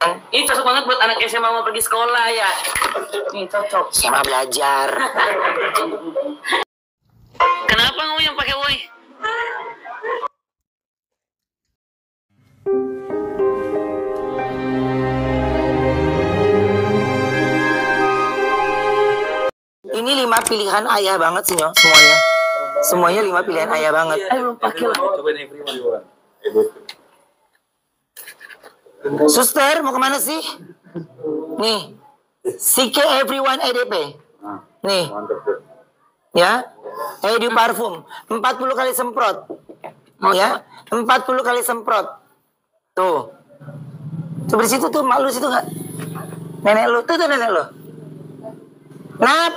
Ini cocok banget buat anak SMA mau pergi sekolah ya. Ini cocok. SMA belajar. Kenapa kamu yang pakai woi? Ini lima pilihan ayah banget sih, semuanya. Semuanya lima pilihan ayah banget. Eh belum pakai lah. Coba nih prima di bawah. Suster, mau ke mana sih? Nih, CK Everyone EDP. Nah, Nih, ya. Edu parfum, 40 kali semprot. Ya, 40 kali semprot. Tuh. Tuh di situ tuh, mak lu situ nggak? Nenek lu, tuh tuh nenek lu. Nat.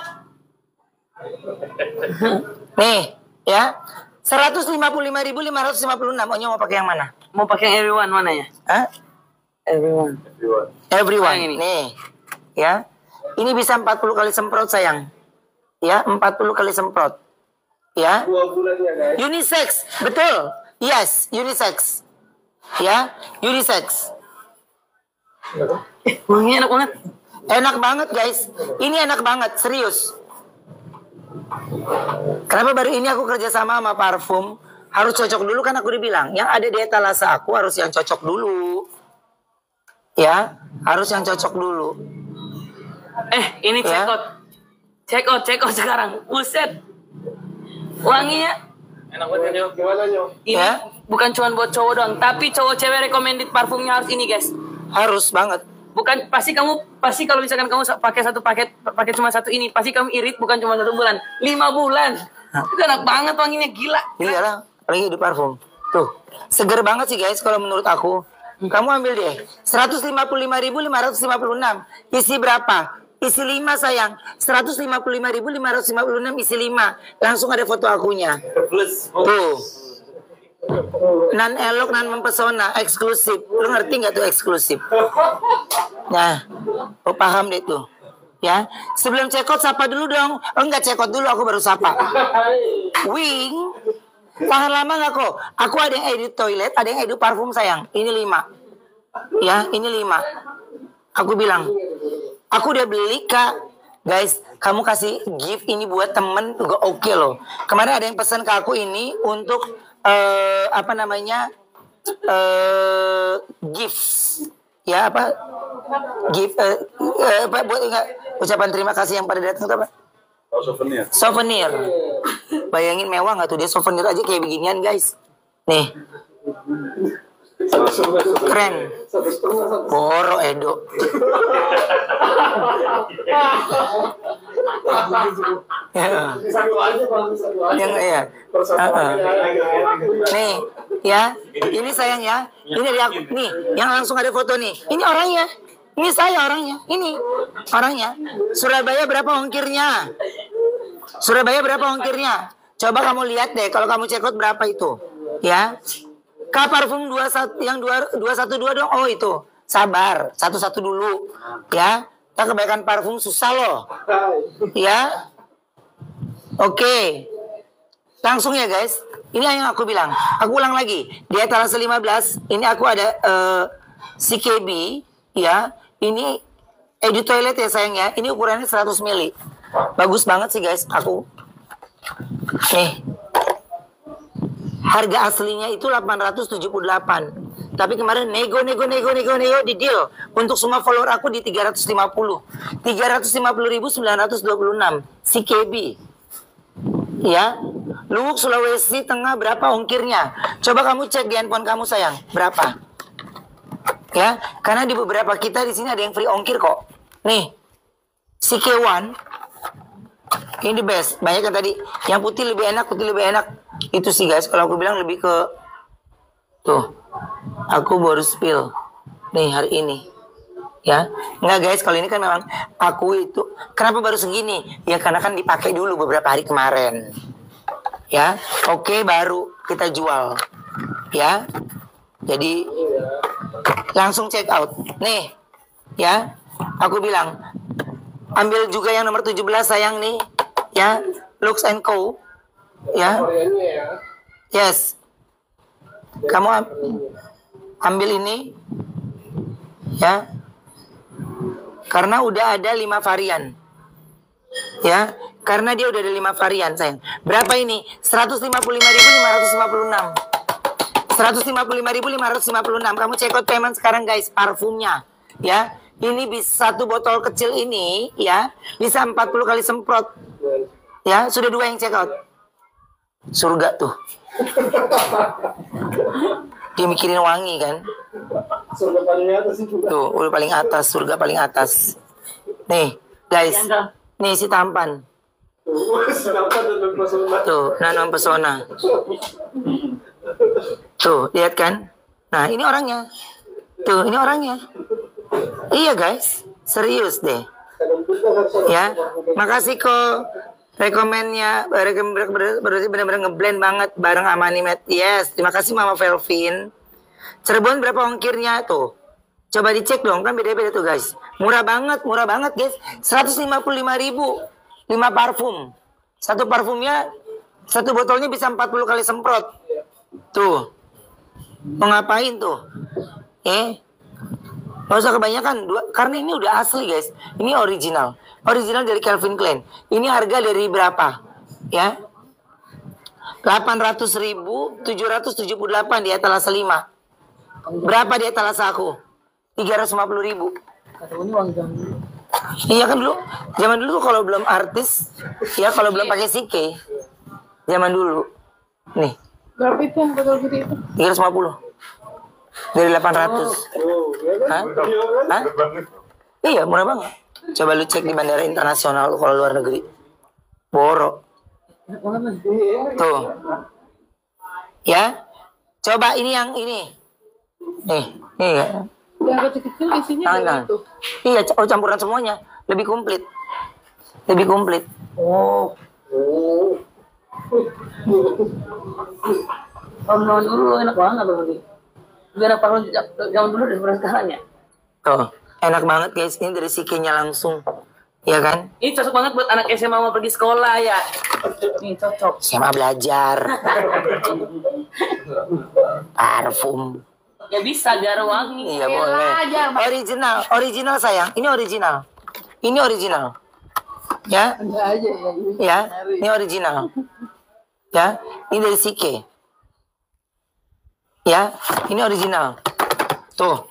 Nih, ya. 155.556. Maunya mau pakai yang mana? Mau pakai yang everyone mana ya? Hah? Everyone. Everyone. Everyone. Yang ini. Nih. Ya. Ini bisa 40 kali semprot sayang. Ya, 40 kali semprot. Ya. Dua bulan ya guys. Unisex. Betul. Yes, unisex. Ya, unisex. Wanginya enak banget. Enak banget, guys. Ini enak banget, serius. Kenapa baru ini aku kerja sama sama parfum? Harus cocok dulu kan aku dibilang. Yang ada di etalase aku harus yang cocok dulu. Ya, harus yang cocok dulu. Eh, ini Ya. check out. Check out, check out sekarang. Buset. Wanginya Enak banget ya. Gimana nyo? ini Ya. bukan cuma buat cowok doang, tapi cowok cewek recommended parfumnya harus ini, guys. Harus banget. Bukan pasti kamu pasti kalau misalkan kamu pakai satu paket pakai cuma satu ini, pasti kamu irit bukan cuma satu bulan, lima bulan. Itu enak banget wanginya gila. Iya lah, apalagi di parfum. Tuh, seger banget sih guys kalau menurut aku. Kamu ambil deh, 155.556. Isi berapa? Isi 5 sayang. 155.556 isi 5. Langsung ada foto akunya. Plus. Tuh. Nan elok, nan mempesona, eksklusif. Lu ngerti nggak tuh eksklusif? Nah, oh paham deh tuh. Ya, sebelum cekot sapa dulu dong. Oh enggak cekot dulu, aku baru sapa. Wing, tahan lama nggak kok? Aku ada yang edit toilet, ada yang edit parfum sayang. Ini lima. Ya, ini lima. Aku bilang, aku udah beli kak. Guys, kamu kasih gift ini buat temen juga oke loh. Kemarin ada yang pesan ke aku ini untuk eh apa namanya eh gift ya apa gift eh, eh, apa buat enggak ucapan terima kasih yang pada datang apa Oh souvenir. souvenir bayangin mewah nggak tuh? Dia souvenir aja kayak beginian guys. Nih. Keren. Boro Edo. Ya. yang ya nih ya. Ini sayang ya. Ini aku nih. Yang langsung ada foto nih. Ini orangnya. Ini saya orangnya. Ini orangnya. Surabaya berapa ongkirnya Surabaya berapa ongkirnya? Coba kamu lihat deh kalau kamu cekot berapa itu. Ya. K parfum 21 yang 2 212 dong. Oh itu. Sabar satu-satu dulu. Ya. Kita kebaikan parfum susah loh. Ya. Oke. Langsung ya guys. Ini yang aku bilang. Aku ulang lagi. Di etalase 15 ini aku ada eh, CKB ya. Ini Edu toilet ya sayang ya. Ini ukurannya 100 mili bagus banget sih guys. Aku nih harga aslinya itu 878 tapi kemarin nego nego nego nego nego di deal. Untuk semua follower aku di 350 350.926 CKB ya? Luwuk Sulawesi Tengah berapa ongkirnya? Coba kamu cek di handphone kamu sayang. Berapa? Ya? Karena di beberapa kita di sini ada yang free ongkir kok. Nih CK1 ini the best. Banyak yang tadi yang putih lebih enak putih lebih enak. Itu sih guys. Kalau aku bilang lebih ke tuh aku baru spill nih hari ini. Ya? Nggak guys. Kalau ini kan memang aku itu kenapa baru segini? Ya karena kan dipakai dulu beberapa hari kemarin. Ya? Oke baru kita jual. Ya? Jadi langsung check out. Nih. Ya? Aku bilang ambil juga yang nomor 17 sayang nih ya Lux and Co ya yes kamu am- ambil ini ya Karena udah ada lima varian. Ya, karena dia udah ada lima varian sayang. Berapa ini? 155.556. 155.556. Kamu check out payment sekarang guys, parfumnya. Ya, ini bisa satu botol kecil ini ya bisa 40 kali semprot. Ya, sudah dua yang check out. Surga tuh. Dia mikirin wangi kan. Surga paling atas itu. Tuh, udah paling atas, surga paling atas. Nih, guys. Nih si tampan. Tuh, nanam pesona. Tuh, lihat kan? Nah, ini orangnya. Tuh, ini orangnya. Iya, guys. Serius deh. Ya, makasih kok rekomennya rekom- ber- berarti benar-benar ngeblend banget bareng sama Animate. Yes, terima kasih Mama Velvin. Cirebon berapa ongkirnya tuh? Coba dicek dong, kan beda-beda tuh guys. Murah banget, murah banget guys. 155 ribu, 5 parfum. Satu parfumnya, satu botolnya bisa 40 kali semprot. Tuh. Mau ngapain tuh? Eh? Gak usah kebanyakan, dua, karena ini udah asli guys. Ini original. Original dari Calvin Klein. Ini harga dari berapa? Ya. 800.778 di etalase 5. Berapa di etalase aku? 350 ribu. Kata ini uang jam dulu. Iya kan dulu, zaman dulu kalau belum artis, ya kalau belum pakai sike, zaman dulu, nih Berapa itu yang botol gede itu? 350 dari 800. Hah? Hah? Iya murah banget. Coba lu cek di bandara internasional lu kalau luar negeri. Boro. Tuh. Ya. Coba ini yang ini. Nih, nih ya. Yang kecil-kecil isinya. Iya, oh campuran semuanya. Lebih komplit. Lebih komplit. Oh. Kalau zaman dulu enak banget loh berarti. Enak parfum zaman dulu daripada sekarang ya. Tuh, enak banget guys. Ini dari sikenya langsung. Ya kan? Ini cocok banget buat anak SMA mau pergi sekolah ya. Ini cocok. SMA belajar. Parfum. Ya bisa biar wangi. Iya boleh. Original, original sayang. Ini original. Ini original. Ya, aja ya. ini. ya. Ini original. Ya, ini dari Sike. Ya, ini original. Tuh.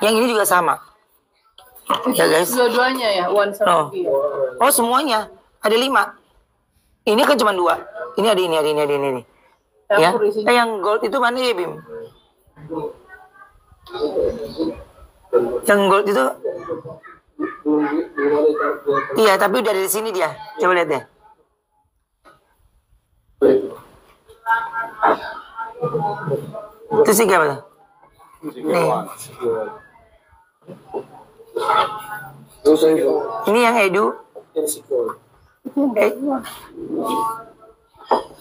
Yang ini juga sama. Ya guys. Dua-duanya ya, one Oh. sama iya. Oh semuanya ada lima. Ini kan cuma dua. Ini ada ini ada ini ada ini. ini. Ya. Eh, yang gold itu mana ya Bim? Yang gold itu Iya, tapi udah dari sini dia. Coba lihat deh. Itu sih apa tuh? Nih. Ini yang Edu. Eh.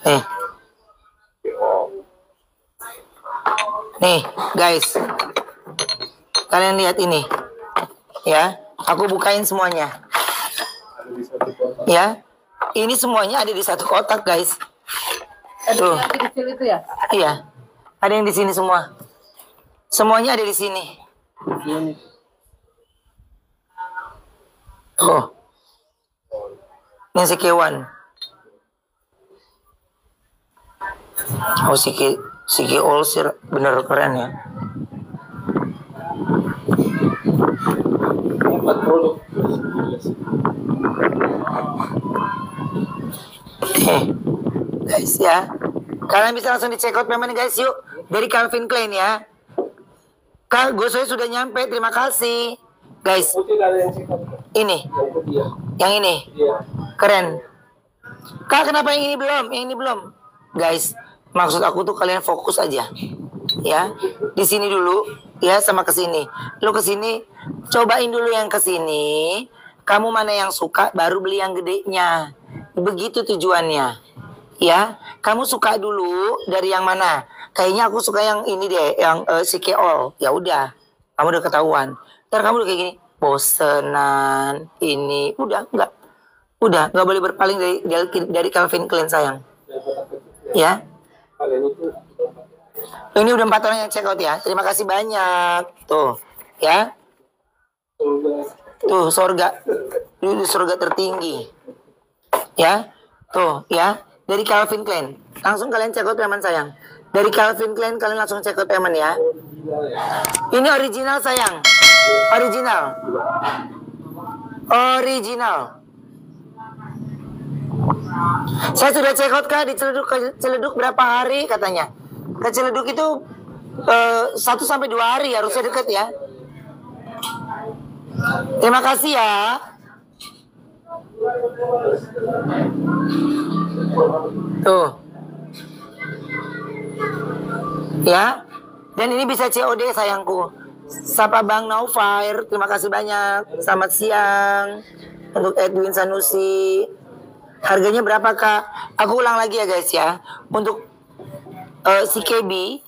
Nih. Nih, guys. Kalian lihat ini. Ya, aku bukain semuanya. Ya. Ini semuanya ada di satu kotak, guys. Tuh. yang kecil itu ya? Iya. Ada yang di sini semua. Semuanya ada di sini. Oh. Ini si Kewan. Oh si Ke, si Ke All sih bener keren ya. Empat produk. Eh, guys ya. Kalian bisa langsung di check out payment guys yuk. Dari Calvin Klein ya. Kak, gue sudah nyampe. Terima kasih. Guys, ini. Ya. Yang ini. Iya. Keren. Kak, kenapa yang ini belum? Yang ini belum. Guys, maksud aku tuh kalian fokus aja. Ya, di sini dulu ya sama ke sini. Lu ke sini, cobain dulu yang ke sini. Kamu mana yang suka baru beli yang gedenya. Begitu tujuannya. Ya, kamu suka dulu dari yang mana? Kayaknya aku suka yang ini deh, yang uh, si Keol. Ya udah, kamu udah ketahuan. Ntar kamu udah kayak gini, bosenan, ini, udah enggak. Udah, nggak boleh berpaling dari dari, dari Calvin Klein sayang. Ya, ini udah empat orang yang check out ya. Terima kasih banyak. Tuh, ya. Tuh, sorga. Ini surga tertinggi. Ya. Tuh, ya. Dari Calvin Klein. Langsung kalian check out payment sayang. Dari Calvin Klein kalian langsung check out payment ya. Ini original sayang. Original. Original. Saya sudah check out kak di Ciledug, ke Ciledug berapa hari katanya. Ke Ciledug itu eh, satu sampai dua hari harusnya deket ya. Terima kasih ya. Tuh. Ya. Dan ini bisa COD sayangku. Sapa Bang Naufair, terima kasih banyak. Selamat siang. Untuk Edwin Sanusi. Harganya berapa kak? Aku ulang lagi ya guys ya. Untuk eh, si KB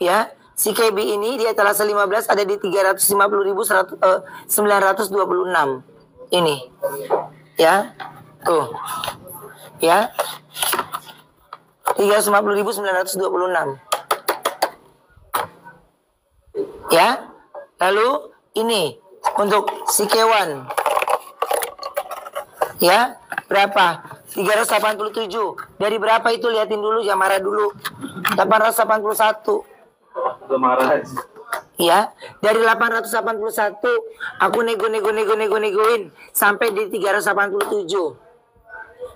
ya si KB ini dia telah 15 ada di 350.926 ini ya tuh ya. 350.926 ya. Lalu ini untuk si Kewan. Ya. Berapa? 387 dari berapa itu liatin dulu jangan marah dulu. 881 Udah marah. Ya, dari 881 aku nego nego nego nego negoin sampai di 387.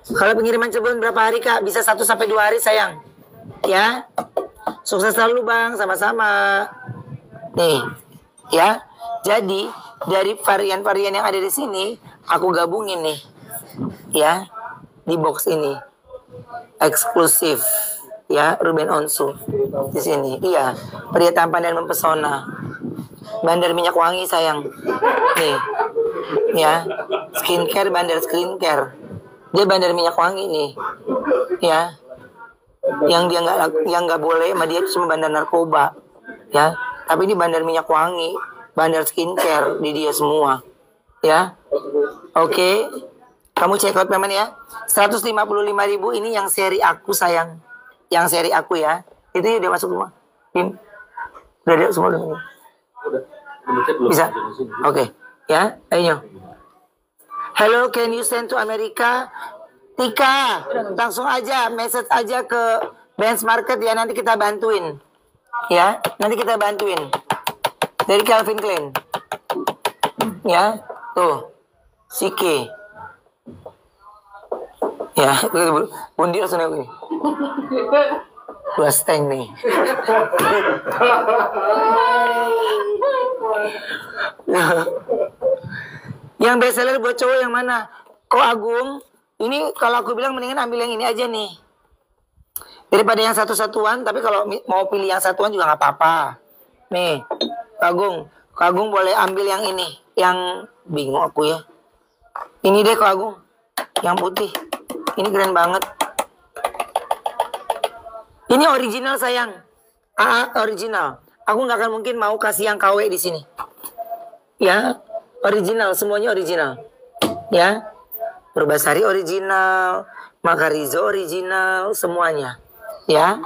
Kalau pengiriman ceban berapa hari Kak? Bisa 1 sampai 2 hari sayang. Ya. Sukses selalu Bang, sama-sama. Nih, ya. Jadi dari varian-varian yang ada di sini aku gabungin nih. Ya, di box ini. Eksklusif ya Ruben Onsu di sini iya pria tampan dan mempesona bandar minyak wangi sayang nih ya skincare bandar skincare dia bandar minyak wangi nih ya yang dia nggak yang nggak boleh sama dia cuma bandar narkoba ya tapi ini bandar minyak wangi bandar skincare di dia semua ya oke kamu check out payment ya 155.000 ini yang seri aku sayang yang seri aku ya itu udah masuk semua Bim udah ada semua udah bisa oke ya ayo hello can you send to America Tika langsung aja message aja ke Benz Market ya nanti kita bantuin. Ya nanti kita bantuin. Dari Calvin Klein. Ya tuh Sike ya langsung aku nih dua steng nih yang best seller buat cowok yang mana? Kok Agung ini kalau aku bilang mendingan ambil yang ini aja nih. Daripada yang satu-satuan tapi kalau mau pilih yang satuan juga nggak apa-apa. Nih Agung. Agung boleh ambil yang ini. Yang bingung aku ya. Ini deh Kak Agung. Yang putih. Ini keren banget. Ini original sayang. Ah original. Aku nggak akan mungkin mau kasih yang KW di sini. Ya original semuanya original. Ya. Purbasari original Makarizo original semuanya. Ya.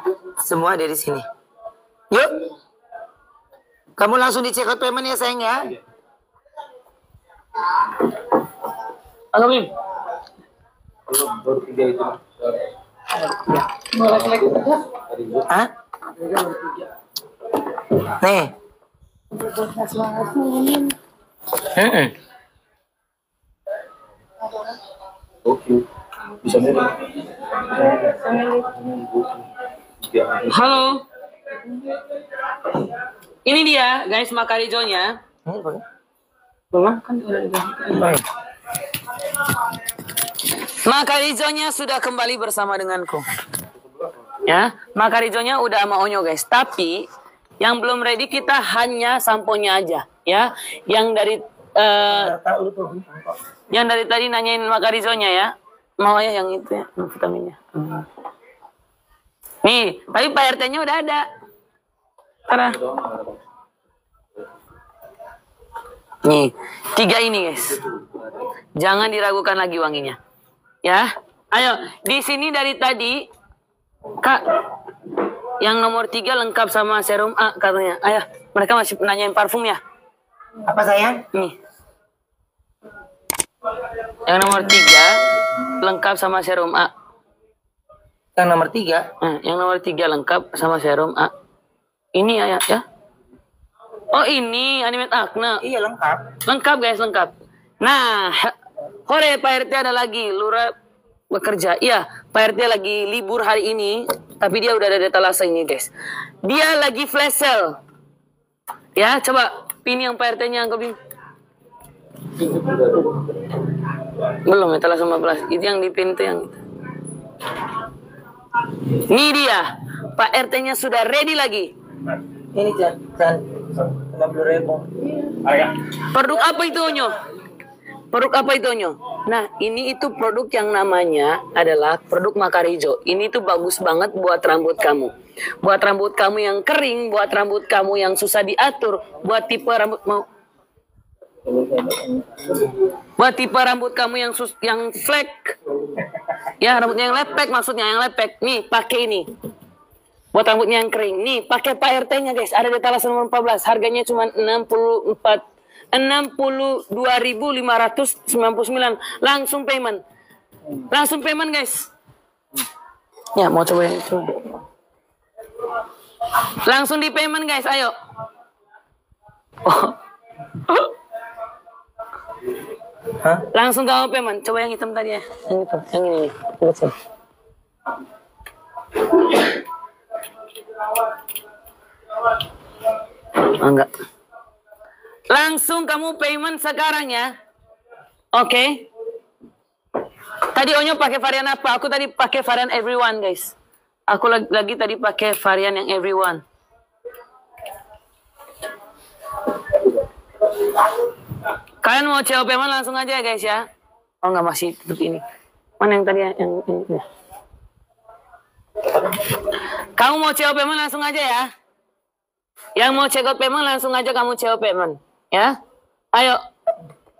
Semua ada di sini. Yuk. Kamu langsung di check out payment ya sayang ya. Halo. Belum, baru tiga itu. Hah? nih Oke. Bisa. Tiga. Halo. Ini dia guys makarijonya. Boleh? Belum kan udah sudah kembali bersama denganku. Ya, makarizonya udah sama Onyo guys. Tapi yang belum ready kita hanya samponya aja, ya. Yang dari eh, yang dari tadi nanyain makarizonya ya. Mau ya yang itu ya, vitaminnya. Hmm. Nih, tapi Pak RT-nya udah ada. Tara. Nih, tiga ini guys. Jangan diragukan lagi wanginya. Ya, ayo. Di sini dari tadi, Kak, yang nomor tiga lengkap sama serum A katanya. Ayo, mereka masih nanyain parfum ya. Apa sayang Nih, Yang nomor tiga lengkap sama serum A. Yang nomor tiga. Nah, yang nomor tiga lengkap sama serum A. Ini ya, ya. Oh ini animate akne. Iya lengkap. Lengkap guys, lengkap. Nah, Hore Pak RT ada lagi, Lura bekerja. Iya, Pak RT lagi libur hari ini, tapi dia udah ada data lasa ini guys. Dia lagi flash sale. Ya, coba pin yang Pak RT-nya Angko Bim. Belum, ya, telah 15. Itu yang di pin itu yang itu. Ini dia. Pak RT-nya sudah ready lagi. Ini Chan, Chan. Enam puluh ribu. Produk apa itu Onyo? Produk apa itu Onyo? Nah, ini itu produk yang namanya adalah produk Makarijo. Ini tuh bagus banget buat rambut kamu. Buat rambut kamu yang kering, buat rambut kamu yang susah diatur, buat tipe rambut mau Buat tipe rambut kamu yang sus yang flek. Ya, rambutnya yang lepek maksudnya, yang lepek. Nih, pakai ini. Buat rambutnya yang kering. Nih, pakai Pak RT-nya guys. Ada di etalase nomor 14. Harganya cuma 64 62.599. Langsung payment. Langsung payment guys. Ya, mau coba yang itu. Langsung di payment guys, ayo. Oh. Hah? Langsung kamu payment. Coba yang hitam tadi ya. Yang hitam. Yang ini. Lihat sini. Ah, enggak. Langsung kamu payment sekarang ya. Oke. Tadi Onyo pakai varian apa? Aku tadi pakai varian everyone, guys. Aku lagi, lagi tadi pakai varian yang everyone. Kalian mau CO payment langsung aja ya, guys ya. Oh enggak masih tutup ini. Mana yang tadi ya? yang ini? ya. Kamu mau CO payment langsung aja ya. Yang mau check out langsung aja kamu CO payment. Ya. Ayo.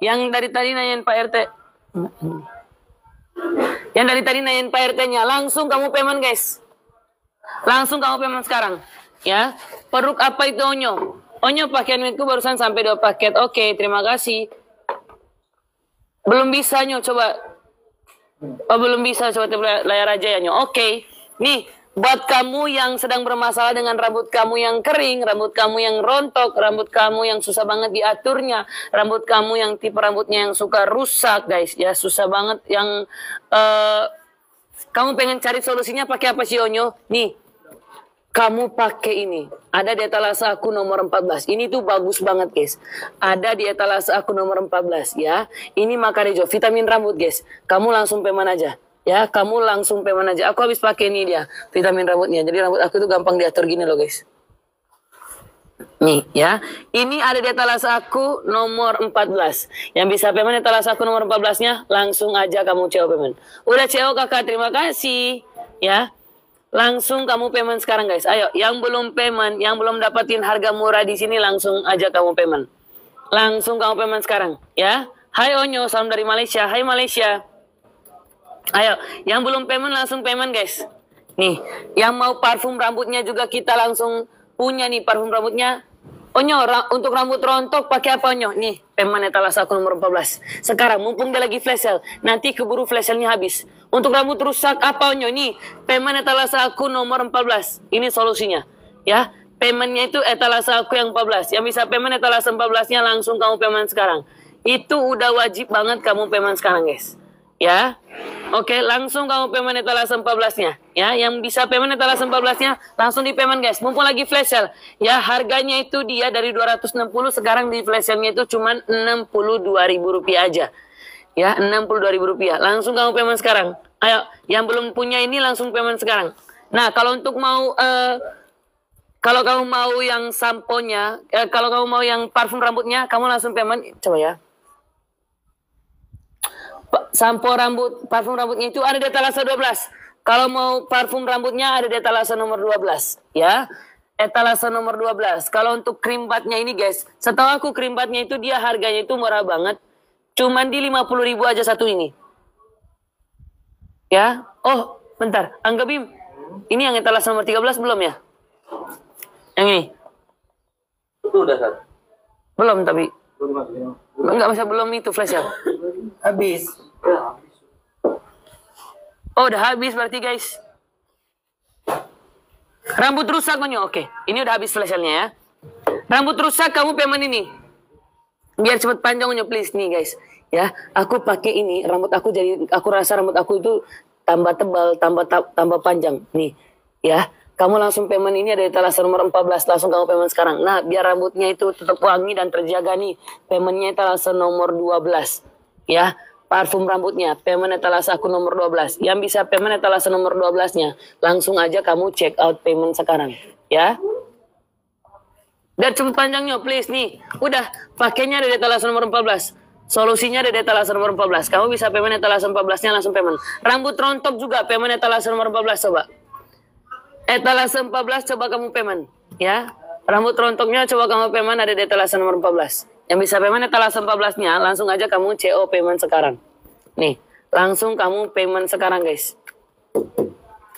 Yang dari tadi nanyain Pak RT. Yang dari tadi nanyain Pak RT-nya. Langsung kamu payment guys. Langsung kamu payment sekarang. Ya. Peruk apa itu Onyo? Onyo paket mitku barusan sampai dua paket. Oke, terima kasih. Belum bisa Nyo, coba. Oh, belum bisa coba layar aja ya Nyo. Oke. Nih, buat kamu yang sedang bermasalah dengan rambut kamu yang kering, rambut kamu yang rontok, rambut kamu yang susah banget diaturnya, rambut kamu yang tipe rambutnya yang suka rusak, guys. Ya, susah banget yang eh kamu pengen cari solusinya pakai apa sih Onyo? Nih, kamu pakai ini. Ada di etalase aku nomor 14. Ini tuh bagus banget, guys. Ada di etalase aku nomor 14 ya. Ini Makarijo, vitamin rambut, guys. Kamu langsung payment aja. Ya, kamu langsung payment aja. Aku habis pakai ini dia, vitamin rambutnya. Jadi rambut aku tuh gampang diatur gini loh, guys. Nih ya, ini ada di etalase aku nomor 14. Yang bisa payment etalase aku nomor 14-nya, langsung aja kamu CO payment. Udah CO kakak, terima kasih. Ya, langsung kamu payment sekarang guys. Ayo, yang belum payment, yang belum dapetin harga murah di sini, langsung aja kamu payment. Langsung kamu payment sekarang, ya. Hai Onyo, salam dari Malaysia. Hai Malaysia. Ayo, yang belum payment langsung payment guys. Nih, yang mau parfum rambutnya juga kita langsung punya nih parfum rambutnya. Onyo, ra- untuk rambut rontok pakai apa Onyo? Nih, payment etalase aku nomor 14. Sekarang, mumpung dia lagi flash sale, nanti keburu flash sale-nya habis. Untuk rambut rusak apa Onyo? Nih, payment etalase aku nomor 14. Ini solusinya. Ya, paymentnya itu etalase aku yang 14. Yang bisa payment etalase 14-nya langsung kamu payment sekarang. Itu udah wajib banget kamu payment sekarang guys. Ya. Oke, langsung kamu payment etalase 14-nya. Ya, yang bisa payment etalase 14-nya langsung di payment guys. Mumpung lagi flash sale. Ya, harganya itu dia dari 260 sekarang di flash sale-nya itu cuma 62.000 rupiah aja. Ya, 62.000 rupiah. Langsung kamu payment sekarang. Ayo, yang belum punya ini langsung payment sekarang. Nah, kalau untuk mau eh, kalau kamu mau yang samponya, eh, kalau kamu mau yang parfum rambutnya, kamu langsung payment. Coba ya. Sampo rambut, parfum rambutnya itu ada di etalase 12. Kalau mau parfum rambutnya ada di etalase nomor 12, ya. Etalase nomor 12. Kalau untuk krim batnya ini guys, setahu aku krim batnya itu dia harganya itu murah banget. Cuman di 50 ribu aja satu ini. Ya. Oh, bentar. Angga Bim. Ini yang etalase nomor 13 belum ya? Yang ini? Itu udah satu. Belum tapi. Belum dimasukin. Enggak masa belum itu flash ya? Habis. Oh, udah habis berarti guys. Rambut rusak konyo. Oke, ini udah habis flash-nya ya. Rambut rusak kamu payment ini. Biar cepet panjang konyo please nih guys. Ya, aku pakai ini rambut aku jadi aku rasa rambut aku itu tambah tebal, tambah tambah panjang. Nih, ya. Kamu langsung payment ini ada di etalase nomor 14, langsung kamu payment sekarang. Nah, biar rambutnya itu tetap wangi dan terjaga nih. Paymentnya etalase nomor 12. Ya, parfum rambutnya, payment etalase aku nomor 12. Yang bisa payment etalase nomor 12-nya, langsung aja kamu check out payment sekarang. Ya. Dan cepet panjangnya, please nih. Udah, pakainya ada di etalase nomor 14. Solusinya ada di etalase nomor 14. Kamu bisa payment etalase 14-nya langsung payment. Rambut rontok juga payment etalase nomor 14 coba. Etalase 14 coba kamu payment. Ya. Rambut rontoknya coba kamu payment ada di etalase nomor 14. Yang bisa payment etalase 14-nya langsung aja kamu CO payment sekarang. Nih, langsung kamu payment sekarang guys.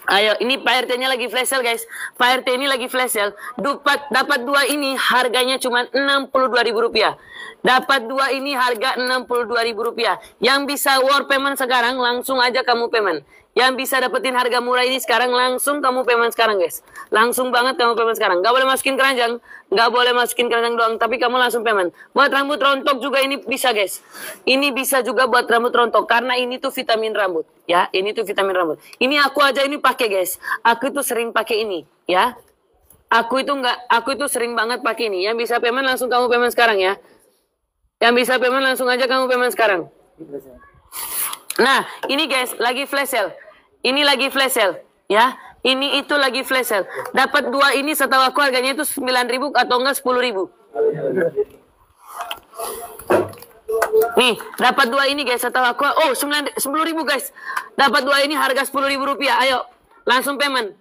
Ayo, ini Pak RT-nya lagi flash sale guys. Pak RT ini lagi flash sale. Dapat dapat dua ini harganya cuma Rp62.000. Dapat dua ini harga Rp62.000. Yang bisa war payment sekarang langsung aja kamu payment. Yang bisa dapetin harga murah ini sekarang langsung kamu payment sekarang guys. Langsung banget kamu payment sekarang. Gak boleh masukin keranjang. Gak boleh masukin keranjang doang. Tapi kamu langsung payment. Buat rambut rontok juga ini bisa guys. Ini bisa juga buat rambut rontok. Karena ini tuh vitamin rambut. Ya ini tuh vitamin rambut. Ini aku aja ini pakai guys. Aku tuh sering pakai ini. Ya. Aku itu nggak, aku itu sering banget pakai ini. Yang bisa payment langsung kamu payment sekarang ya. Yang bisa payment langsung aja kamu payment sekarang. Nah, ini guys, lagi flash sale. Ini lagi flash sale, ya. Ini itu lagi flash sale. Dapat dua ini setahu aku harganya itu 9.000 atau enggak 10.000. Nih, dapat dua ini guys, setahu aku. Oh, 9 10.000 guys. Dapat dua ini harga 10.000 rupiah. Ayo, langsung payment.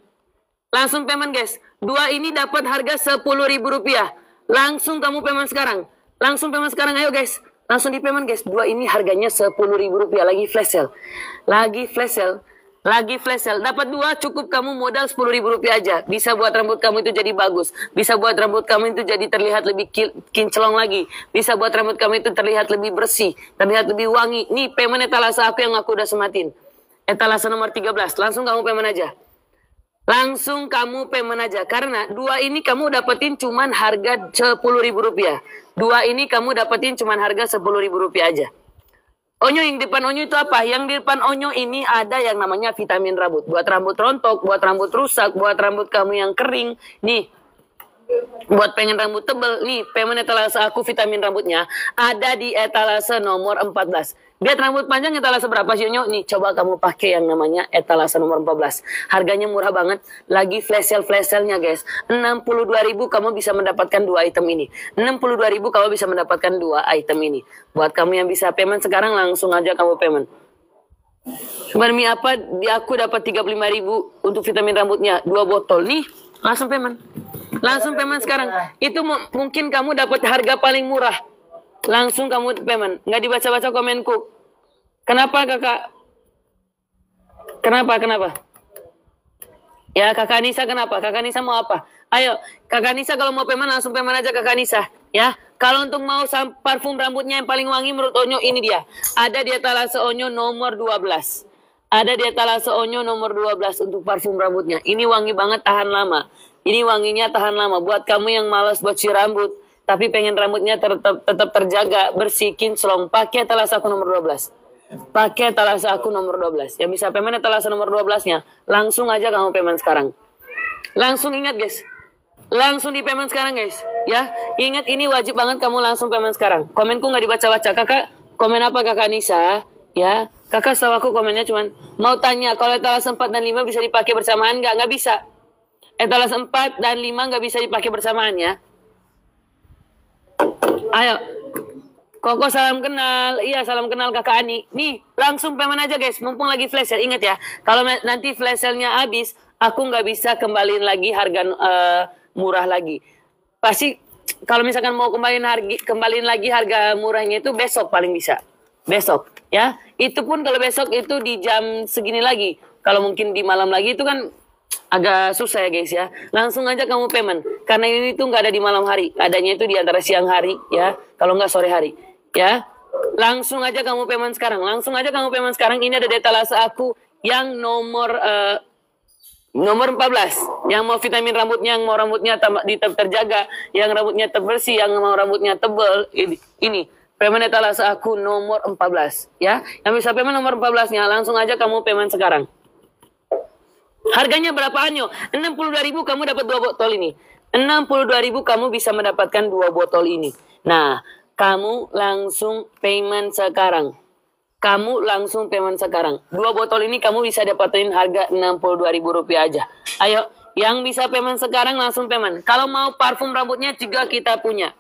Langsung payment guys. Dua ini dapat harga 10.000 rupiah. Langsung kamu payment sekarang. Langsung payment sekarang ayo guys. Langsung di payment guys. Dua ini harganya 10.000 rupiah lagi flash sale. Lagi flash sale lagi flash sale. Dapat dua cukup kamu modal sepuluh ribu rupiah aja. Bisa buat rambut kamu itu jadi bagus. Bisa buat rambut kamu itu jadi terlihat lebih kinclong lagi. Bisa buat rambut kamu itu terlihat lebih bersih. Terlihat lebih wangi. Nih payment etalase aku yang aku udah sematin. Etalase nomor 13. Langsung kamu payment aja. Langsung kamu payment aja. Karena dua ini kamu dapetin cuman harga sepuluh ribu rupiah. Dua ini kamu dapetin cuman harga sepuluh ribu rupiah aja. Onyo yang di depan onyo itu apa? Yang di depan onyo ini ada yang namanya vitamin rambut. Buat rambut rontok, buat rambut rusak, buat rambut kamu yang kering. Nih, buat pengen rambut tebel. Nih, pengen etalase aku vitamin rambutnya ada di etalase nomor 14. Biar rambut panjang etalase berapa sih Onyo? Nih, coba kamu pakai yang namanya etalase nomor 14. Harganya murah banget. Lagi flash sale flash sale-nya guys. 62.000 kamu bisa mendapatkan dua item ini. 62.000 kamu bisa mendapatkan dua item ini. Buat kamu yang bisa payment sekarang langsung aja kamu payment. Demi apa? Di aku dapat 35.000 untuk vitamin rambutnya dua botol. Nih, langsung payment. Langsung payment sekarang. Itu mungkin kamu dapat harga paling murah. Langsung kamu payment. Nggak dibaca-baca komenku. Kenapa kakak? Kenapa? Kenapa? Ya kakak Nisa kenapa? Kakak Nisa mau apa? Ayo, kakak Nisa kalau mau payment langsung payment aja kakak Nisa. Ya, kalau untuk mau parfum rambutnya yang paling wangi menurut Onyo ini dia. Ada di etalase Onyo nomor 12. Ada di etalase Onyo nomor 12 untuk parfum rambutnya. Ini wangi banget tahan lama. Ini wanginya tahan lama. Buat kamu yang malas buat si rambut, tapi pengen rambutnya tetap, tetap terjaga, bersih, kinclong, pakai talasa aku nomor 12. Pakai talasa aku nomor 12. Yang bisa payment talasa nomor 12-nya, langsung aja kamu payment sekarang. Langsung ingat guys, langsung di payment sekarang guys. Ya, ingat ini wajib banget kamu langsung payment sekarang. Komenku nggak dibaca-baca. Kakak, komen apa kakak Nisa? Ya, kakak setahu aku komennya cuman mau tanya kalau etalase 4 dan 5 bisa dipakai bersamaan nggak? Nggak bisa. Etalase 4 dan 5 nggak bisa dipakai bersamaan ya. Ayo. Koko salam kenal. Iya, salam kenal Kakak Ani. Nih, langsung payment aja guys. Mumpung lagi flash sale. Ingat ya, kalau nanti flash sale-nya habis, aku nggak bisa kembaliin lagi harga uh, murah lagi. Pasti kalau misalkan mau kembaliin harga kembaliin lagi harga murahnya itu besok paling bisa. Besok, ya. Itu pun kalau besok itu di jam segini lagi. Kalau mungkin di malam lagi itu kan agak susah ya guys ya. Langsung aja kamu payment. Karena ini tuh nggak ada di malam hari. Adanya itu di antara siang hari ya. Kalau nggak sore hari ya. Langsung aja kamu payment sekarang. Langsung aja kamu payment sekarang. Ini ada etalase aku yang nomor eh, nomor 14 yang mau vitamin rambutnya yang mau rambutnya di- terjaga yang rambutnya terbersih yang mau rambutnya tebal ini, ini payment etalase aku nomor 14 ya yang bisa payment nomor 14 nya langsung aja kamu payment sekarang Harganya berapa anyo? 62.000 kamu dapat dua botol ini. 62.000 kamu bisa mendapatkan dua botol ini. Nah, kamu langsung payment sekarang. Kamu langsung payment sekarang. Dua botol ini kamu bisa dapatin harga 62.000 rupiah aja. Ayo, yang bisa payment sekarang langsung payment. Kalau mau parfum rambutnya juga kita punya.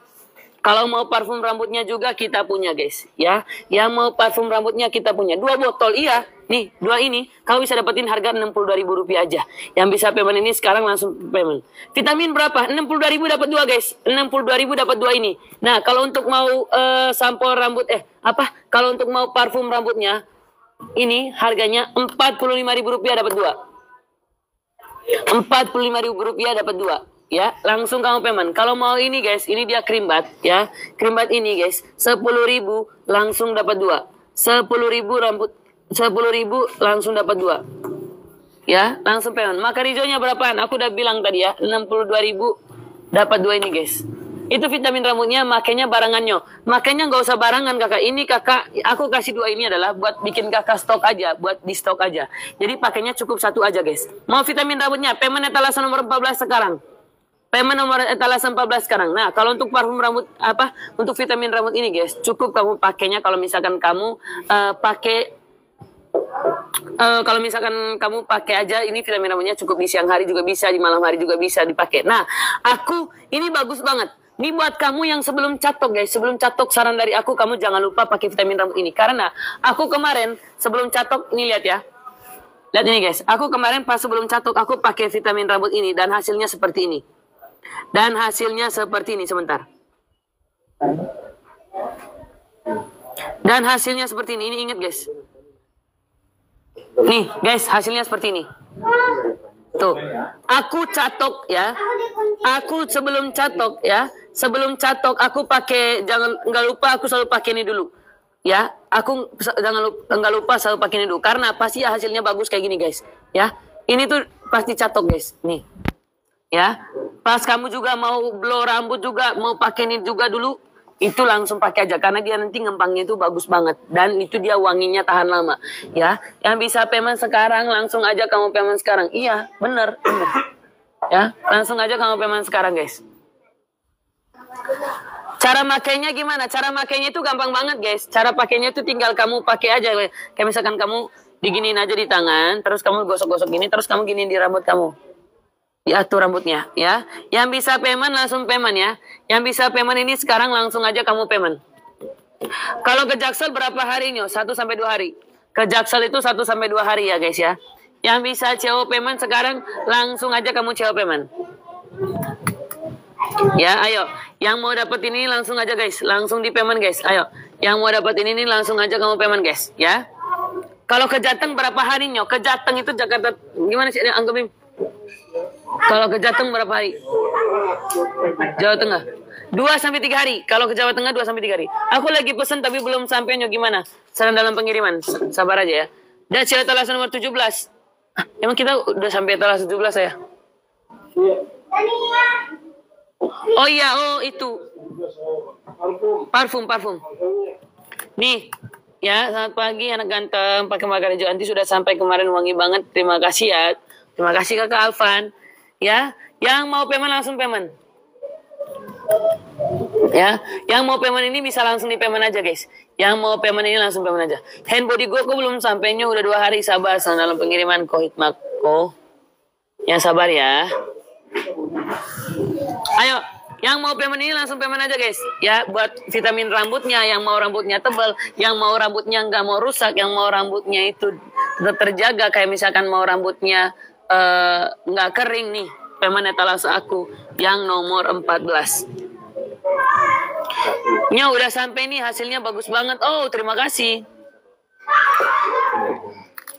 Kalau mau parfum rambutnya juga kita punya guys, ya. Yang mau parfum rambutnya kita punya. Dua botol iya. Nih, dua ini kamu bisa dapetin harga 62.000 rupiah aja. Yang bisa payment ini sekarang langsung payment. Vitamin berapa? 62.000 dapat dua guys. 62.000 dapat dua ini. Nah, kalau untuk mau eh, sampel rambut eh apa? Kalau untuk mau parfum rambutnya ini harganya 45.000 rupiah dapat dua. 45.000 rupiah dapat dua ya langsung kamu payment kalau mau ini guys ini dia krim bat ya. Krim bat ini guys 10.000 langsung dapat dua. 10.000 rambut 10.000 langsung dapat dua. Ya langsung payment maka rijonya berapaan? Aku udah bilang tadi ya 62.000 dapat dua ini guys. Itu vitamin rambutnya makanya barangannya. Makanya nggak usah barangan kakak. Ini kakak aku kasih dua ini adalah buat bikin kakak stok aja buat di stok aja. Jadi pakainya cukup satu aja guys. Mau vitamin rambutnya? Payment etalase nomor 14 sekarang Payment nomor etalase 14 sekarang. Nah, kalau untuk parfum rambut apa? Untuk vitamin rambut ini, guys, cukup kamu pakainya kalau misalkan kamu uh, pakai uh, kalau misalkan kamu pakai aja ini vitamin rambutnya cukup di siang hari juga bisa, di malam hari juga bisa dipakai. Nah, aku ini bagus banget. Ini buat kamu yang sebelum catok guys, sebelum catok saran dari aku kamu jangan lupa pakai vitamin rambut ini karena aku kemarin sebelum catok ini lihat ya. Lihat ini guys, aku kemarin pas sebelum catok aku pakai vitamin rambut ini dan hasilnya seperti ini. Dan hasilnya seperti ini sebentar. Dan hasilnya seperti ini. Ini ingat guys. Nih guys, hasilnya seperti ini. Tuh, aku catok ya. Aku sebelum catok ya, sebelum catok aku pakai jangan nggak lupa aku selalu pakai ini dulu. Ya, aku jangan lupa nggak lupa selalu pakai ini dulu karena pasti hasilnya bagus kayak gini guys. Ya, ini tuh pasti catok guys. Nih, ya pas kamu juga mau blow rambut juga mau pakai ini juga dulu itu langsung pakai aja karena dia nanti ngempangnya itu bagus banget. Dan itu dia wanginya tahan lama ya. Yang bisa payment sekarang langsung aja kamu payment sekarang. Iya bener, ya langsung aja kamu payment sekarang guys. Cara makainya gimana? Cara makainya itu gampang banget guys. Cara pakainya itu tinggal kamu pakai aja kayak misalkan kamu diginin aja di tangan terus kamu gosok-gosok gini terus kamu gini di rambut kamu diatur rambutnya ya. Yang bisa payment langsung payment ya. Yang bisa payment ini sekarang langsung aja kamu payment. Kalau ke Jaksel berapa harinya? 1 sampai 2 hari. Ke Jaksel itu 1 sampai 2 hari ya guys ya. Yang bisa CEO payment sekarang langsung aja kamu CEO payment. Ya, ayo. Yang mau dapat ini langsung aja guys, langsung di payment guys. Ayo. Yang mau dapat ini, ini langsung aja kamu payment guys, ya. Kalau ke Jateng berapa harinya? Ke Jateng itu Jakarta gimana sih anggapin? Kalau ke Jateng berapa hari? Jawa Tengah. Dua sampai tiga hari. Kalau ke Jawa Tengah dua sampai tiga hari. Aku lagi pesan tapi belum sampai nyok gimana? Saran dalam pengiriman. Sabar aja ya. Dan siapa etalase nomor 17. Emang kita udah sampai etalase 17 saya? Oh iya, oh itu. Parfum, parfum. Nih, ya selamat pagi anak ganteng. Pakai makan hijau anti sudah sampai kemarin wangi banget. Terima kasih ya. Terima kasih kakak Alvan. Ya, yang mau payment langsung payment. Ya, yang mau payment ini bisa langsung di payment aja guys. Yang mau payment ini langsung payment aja. Hand body go aku belum sampainya udah dua hari sabar dalam pengiriman kohit mako. Yang sabar ya. Ayo, yang mau payment ini langsung payment aja guys. Ya, buat vitamin rambutnya, yang mau rambutnya tebal, yang mau rambutnya nggak mau rusak, yang mau rambutnya itu tetap terjaga. Kayak misalkan mau rambutnya nggak uh, kering nih payment etalase aku yang nomor 14 nya udah sampai nih hasilnya bagus banget. Oh terima kasih.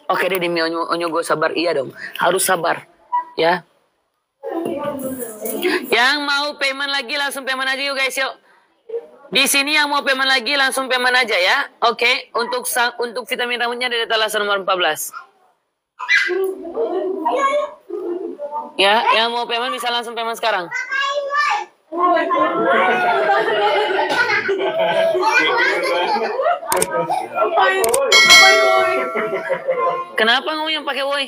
Oke deh demi onyo, onyo gue sabar. Iya dong harus sabar ya. Yang mau payment lagi langsung payment aja yuk guys yuk. Di sini yang mau payment lagi langsung payment aja ya. Oke untuk untuk vitamin rambutnya dari etalase nomor 14 Ya, yang mau payment bisa langsung payment sekarang. Kenapa kamu yang pakai woi?